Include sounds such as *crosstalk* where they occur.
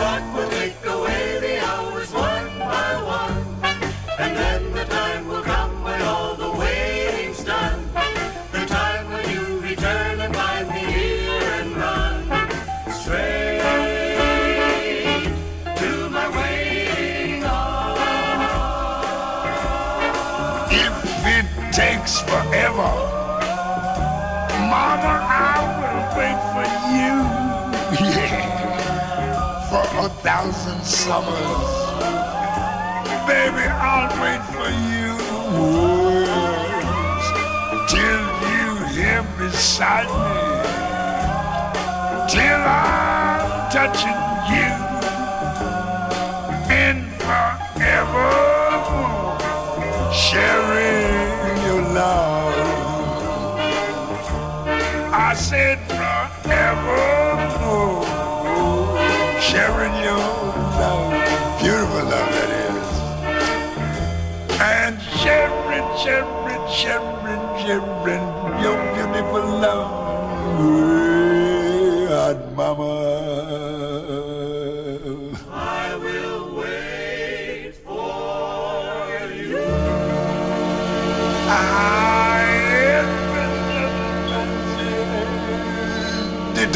clock will take away the hours one by one. And then the time will come when all the waiting's done. The time when you return and find me here and run. Straight to my waiting. If it takes forever, Mama, I will wait for you. *laughs* Yeah. For a thousand summers. Baby, I'll wait for you. Till you here beside me. Till I'm touching you. And forever sharing your love. I said forevermore, sharing your love. Beautiful love that is. And sharing, sharing, sharing, sharing your beautiful love. Hot mama. I will wait for you. I am the